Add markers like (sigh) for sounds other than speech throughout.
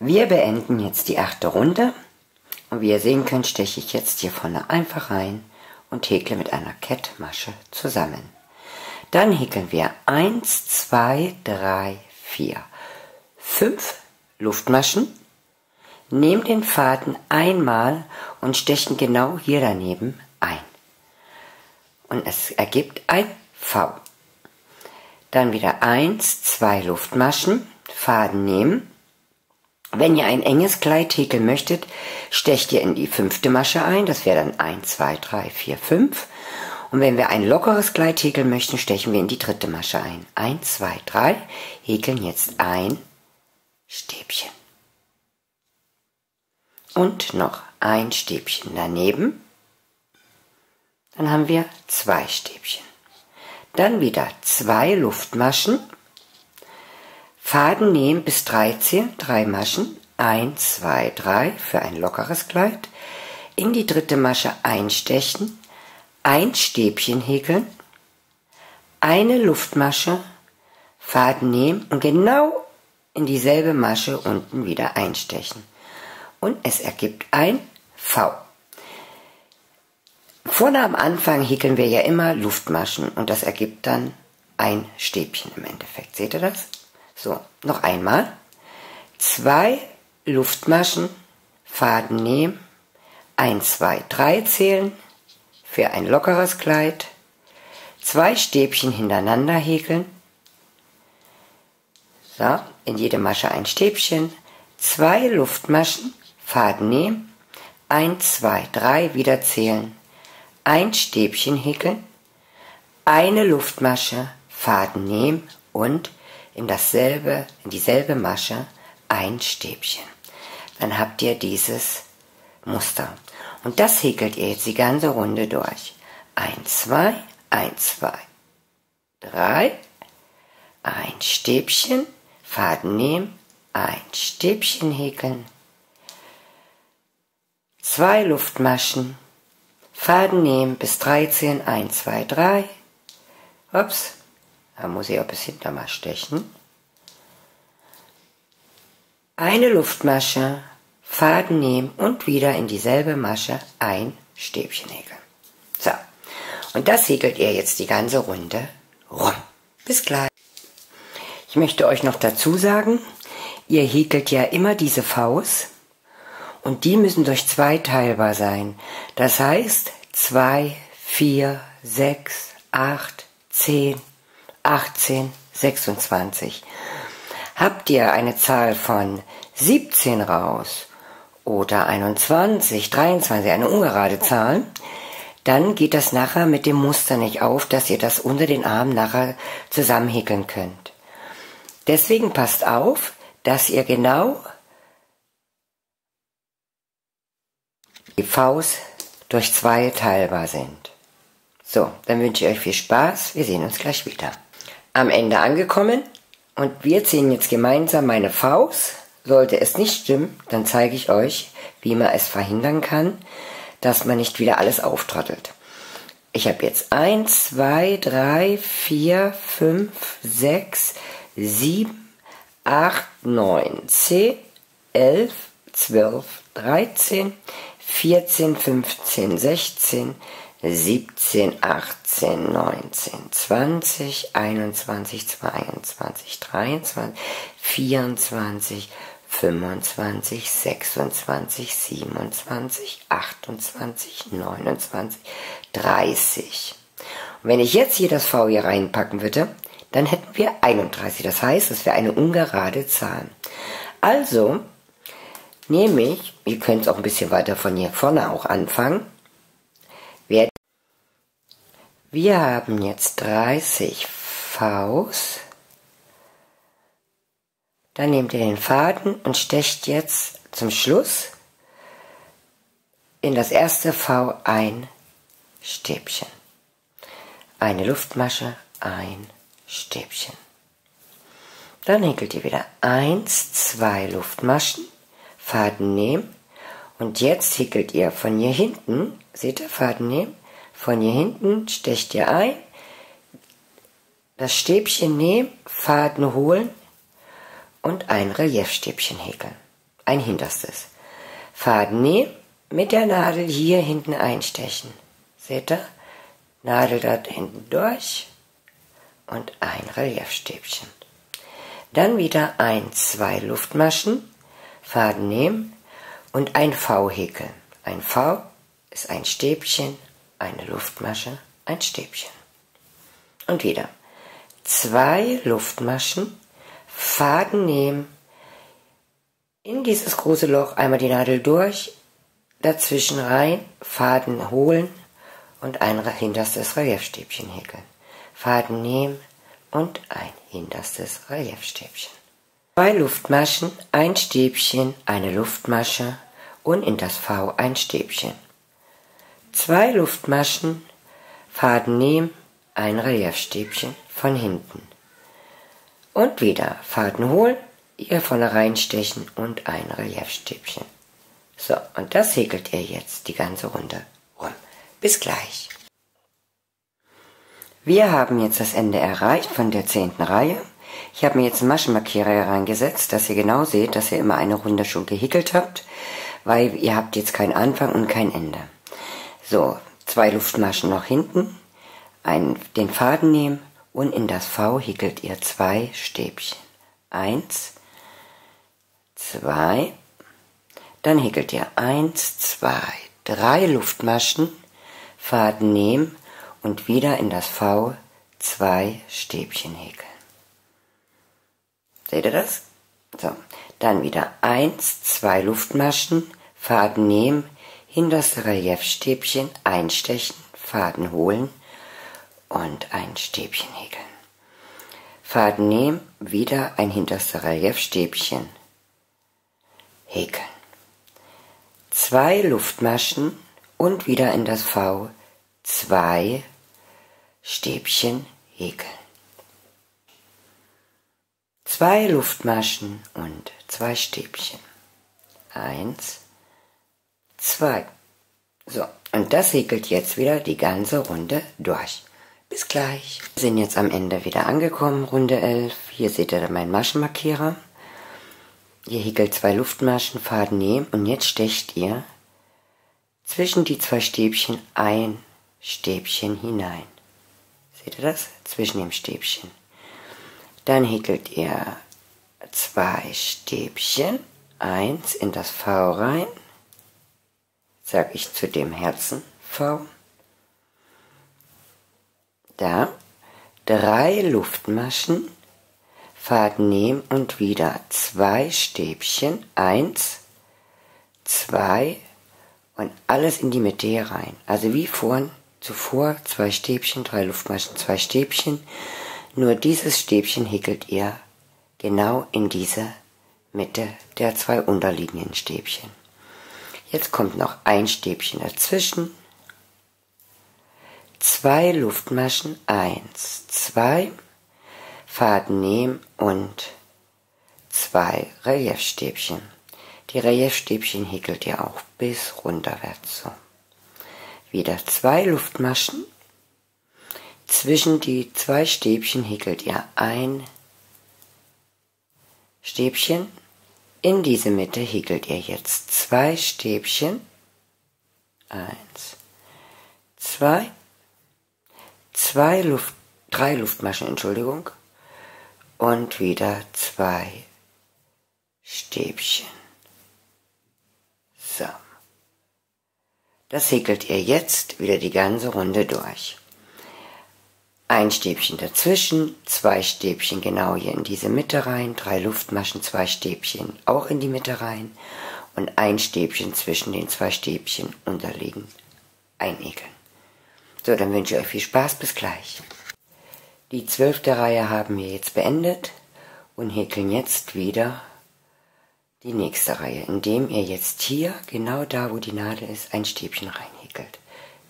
Wir beenden jetzt die achte Runde und wie ihr sehen könnt, steche ich jetzt hier vorne einfach rein und häkle mit einer Kettmasche zusammen. Dann häkeln wir 1, 2, 3, 4, 5 Luftmaschen, nehmen den Faden einmal und stechen genau hier daneben ein. Und es ergibt ein V. Dann wieder 1, 2 Luftmaschen, Faden nehmen. Wenn ihr ein enges Kleid häkeln möchtet, stecht ihr in die fünfte Masche ein. Das wäre dann 1, 2, 3, 4, 5. Und wenn wir ein lockeres Kleid häkeln möchten, stechen wir in die dritte Masche ein. 1, 2, 3, häkeln jetzt ein Stäbchen. Und noch ein Stäbchen daneben. Dann haben wir zwei Stäbchen. Dann wieder zwei Luftmaschen. Faden nehmen bis 13, drei Maschen. 1, 2, 3 für ein lockeres Kleid. In die dritte Masche einstechen, ein Stäbchen häkeln, eine Luftmasche, Faden nehmen und genau in dieselbe Masche unten wieder einstechen. Und es ergibt ein V. Vorne am Anfang häkeln wir ja immer Luftmaschen und das ergibt dann ein Stäbchen im Endeffekt. Seht ihr das? So, noch einmal. Zwei Luftmaschen, Faden nehmen, 1, 2, 3 zählen für ein lockeres Kleid, zwei Stäbchen hintereinander häkeln, so, in jede Masche ein Stäbchen, zwei Luftmaschen, Faden nehmen, 1, 2, 3 wieder zählen, ein Stäbchen häkeln, eine Luftmasche, Faden nehmen und in dasselbe, in dieselbe Masche ein Stäbchen. Dann habt ihr dieses Muster. Und das häkelt ihr jetzt die ganze Runde durch. Eins, zwei, eins, zwei, drei, ein Stäbchen, Faden nehmen, ein Stäbchen häkeln, zwei Luftmaschen, Faden nehmen bis 13, 1, 2, 3. Ups, da muss ich auch bis hinter mal stechen. Eine Luftmasche, Faden nehmen und wieder in dieselbe Masche ein Stäbchen häkeln. So, und das häkelt ihr jetzt die ganze Runde rum. Bis gleich. Ich möchte euch noch dazu sagen, ihr häkelt ja immer diese Vs und die müssen durch zwei teilbar sein. Das heißt 2, 4, 6, 8, 10, 18, 26. Habt ihr eine Zahl von 17 raus oder 21, 23, eine ungerade Zahl, dann geht das nachher mit dem Muster nicht auf, dass ihr das unter den Armen nachher zusammenhäkeln könnt. Deswegen passt auf, dass ihr genau die Faust durch zwei teilbar sind. So, dann wünsche ich euch viel Spaß. Wir sehen uns gleich wieder. Am Ende angekommen und wir ziehen jetzt gemeinsam meine Faust. Sollte es nicht stimmen, dann zeige ich euch, wie man es verhindern kann, dass man nicht wieder alles auftrottelt. Ich habe jetzt 1, 2, 3, 4, 5, 6, 7, 8, 9, 10, 11, 12, 13, 14, 15, 16, 17, 18, 19, 20, 21, 22, 23, 24, 25, 26, 27, 28, 29, 30. Und wenn ich jetzt hier das V hier reinpacken würde, dann hätten wir 31. Das heißt, es wäre eine ungerade Zahl. Also nehme ich, ihr könnt es auch ein bisschen weiter von hier vorne auch anfangen, wir haben jetzt 30 Vs. Dann nehmt ihr den Faden und stecht jetzt zum Schluss in das erste V ein Stäbchen. Eine Luftmasche, ein Stäbchen. Dann häkelt ihr wieder eins, zwei Luftmaschen, Faden nehmen und jetzt häkelt ihr von hier hinten, seht ihr, Faden nehmen, von hier hinten stecht ihr ein, das Stäbchen nehmen, Faden holen und ein Reliefstäbchen häkeln. ein hinterstes. Faden nehmen, mit der Nadel hier hinten einstechen. Seht ihr? Nadel dort hinten durch und ein Reliefstäbchen. Dann wieder ein, zwei Luftmaschen, Faden nehmen und ein V häkeln. Ein V ist ein Stäbchen, eine Luftmasche, ein Stäbchen. Und wieder zwei Luftmaschen, Faden nehmen, in dieses große Loch einmal die Nadel durch, dazwischen rein, Faden holen und ein hinterstes Reliefstäbchen häkeln. Faden nehmen und ein hinterstes Reliefstäbchen. Zwei Luftmaschen, ein Stäbchen, eine Luftmasche und in das V ein Stäbchen. Zwei Luftmaschen, Faden nehmen, ein Reliefstäbchen von hinten. Und wieder Faden holen, ihr vorne reinstechen und ein Reliefstäbchen. So, und das häkelt ihr jetzt die ganze Runde rum. Bis gleich. Wir haben jetzt das Ende erreicht von der zehnten Reihe. Ich habe mir jetzt einen Maschenmarkierer hier reingesetzt, dass ihr genau seht, dass ihr immer eine Runde schon gehäkelt habt, weil ihr habt jetzt keinen Anfang und kein Ende. So, zwei Luftmaschen noch hinten, einen, den Faden nehmen und in das V häkelt ihr zwei Stäbchen. Eins, zwei, dann häkelt ihr eins, zwei, drei Luftmaschen, Faden nehmen und wieder in das V zwei Stäbchen häkeln. Seht ihr das? So, dann wieder eins, zwei Luftmaschen, Faden nehmen, in das Reliefstäbchen einstechen, Faden holen und ein Stäbchen häkeln. Faden nehmen, wieder ein hinterste Reliefstäbchen häkeln. Zwei Luftmaschen und wieder in das V zwei Stäbchen häkeln. Zwei Luftmaschen und zwei Stäbchen. Eins, zwei. So, und das häkelt jetzt wieder die ganze Runde durch. Bis gleich. Wir sind jetzt am Ende wieder angekommen, Runde 11. Hier seht ihr meinen Maschenmarkierer. Ihr häkelt zwei Luftmaschen, Faden nehmen und jetzt stecht ihr zwischen die zwei Stäbchen ein Stäbchen hinein. Seht ihr das? Zwischen dem Stäbchen. Dann häkelt ihr zwei Stäbchen, eins in das V rein, sag ich zu dem Herzen V. Da drei Luftmaschen, Faden nehmen und wieder zwei Stäbchen, eins, zwei und alles in die Mitte hier rein. Also wie vorhin zuvor zwei Stäbchen, drei Luftmaschen, zwei Stäbchen. Nur dieses Stäbchen häkelt ihr genau in diese Mitte der zwei unterliegenden Stäbchen. Jetzt kommt noch ein Stäbchen dazwischen. Zwei Luftmaschen, eins, zwei, Faden nehmen und zwei Reliefstäbchen. Die Reliefstäbchen häkelt ihr auch bis runterwärts so. Wieder zwei Luftmaschen. Zwischen die zwei Stäbchen häkelt ihr ein Stäbchen. In diese Mitte häkelt ihr jetzt zwei Stäbchen. Eins, zwei, zwei Luft, drei Luftmaschen, Entschuldigung. Und wieder zwei Stäbchen. So. Das häkelt ihr jetzt wieder die ganze Runde durch. Ein Stäbchen dazwischen, zwei Stäbchen genau hier in diese Mitte rein, drei Luftmaschen, zwei Stäbchen auch in die Mitte rein und ein Stäbchen zwischen den zwei Stäbchen unterliegen. Einhäkeln. So, dann wünsche ich euch viel Spaß, bis gleich. Die zwölfte Reihe haben wir jetzt beendet und häkeln jetzt wieder die nächste Reihe, indem ihr jetzt hier, genau da wo die Nadel ist, ein Stäbchen reinhäkelt.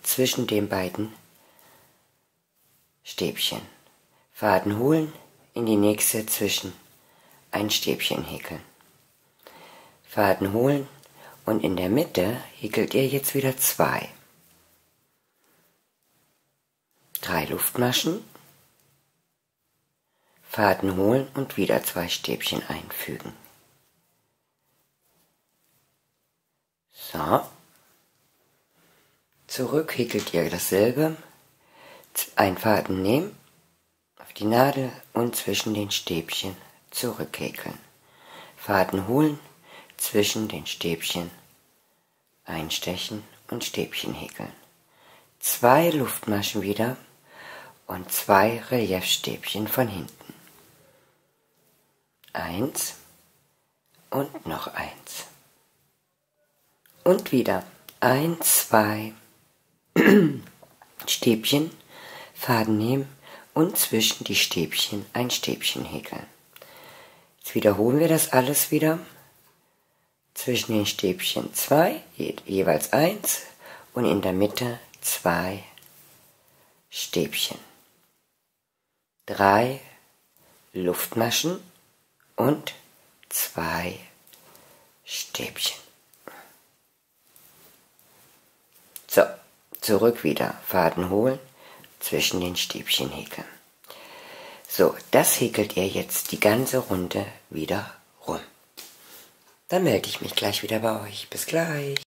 Zwischen den beiden Stäbchen. Faden holen, in die nächste zwischen ein Stäbchen häkeln. Faden holen und in der Mitte häkelt ihr jetzt wieder zwei. Drei Luftmaschen. Faden holen und wieder zwei Stäbchen einfügen. So. Zurück häkelt ihr dasselbe. Ein Faden nehmen, auf die Nadel und zwischen den Stäbchen zurückhäkeln. Faden holen, zwischen den Stäbchen einstechen und Stäbchen häkeln. Zwei Luftmaschen wieder und zwei Reliefstäbchen von hinten. Eins und noch eins. Und wieder ein, zwei (clears throat) Stäbchen, Faden nehmen und zwischen die Stäbchen ein Stäbchen häkeln. Jetzt wiederholen wir das alles wieder. Zwischen den Stäbchen zwei, jeweils eins und in der Mitte zwei Stäbchen. Drei Luftmaschen und zwei Stäbchen. So, zurück wieder. Faden holen, zwischen den Stäbchen häkeln. So, das häkelt ihr jetzt die ganze Runde wieder rum. Dann melde ich mich gleich wieder bei euch. Bis gleich.